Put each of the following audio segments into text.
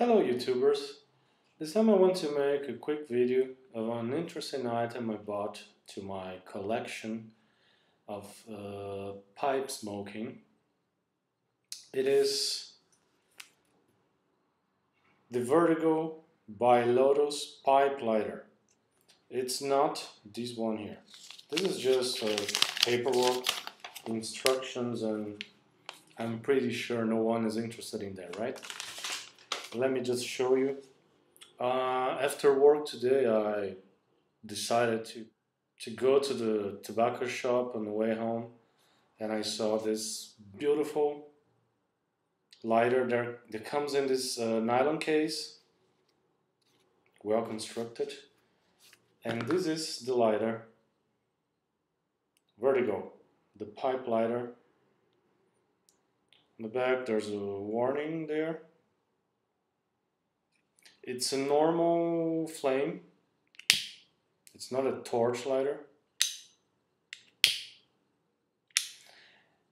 Hello YouTubers! This time I want to make a quick video of an interesting item I bought to my collection of uh, pipe smoking. It is the Vertigo by Lotus pipe lighter. It's not this one here. This is just uh, paperwork, instructions and I'm pretty sure no one is interested in that, right? Let me just show you. Uh, after work today, I decided to to go to the tobacco shop on the way home, and I saw this beautiful lighter there that comes in this uh, nylon case, well constructed, and this is the lighter. Vertigo, the pipe lighter. On the back, there's a warning there it's a normal flame. It's not a torch lighter.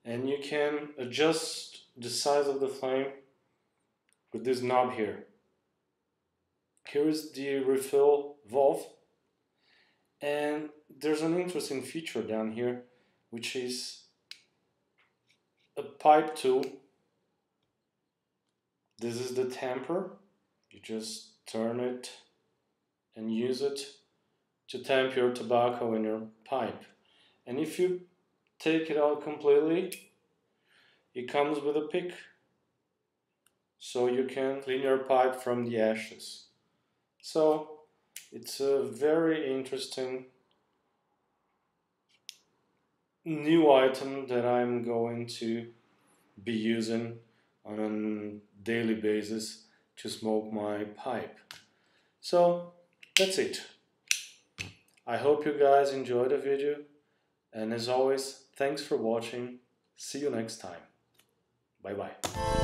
And you can adjust the size of the flame with this knob here. Here is the refill valve. And there's an interesting feature down here, which is a pipe tool. This is the tamper you just turn it and use it to tamp your tobacco in your pipe. And if you take it out completely, it comes with a pick. So you can clean your pipe from the ashes. So it's a very interesting new item that I'm going to be using on a daily basis to smoke my pipe. So that's it. I hope you guys enjoyed the video and as always, thanks for watching. See you next time. Bye bye.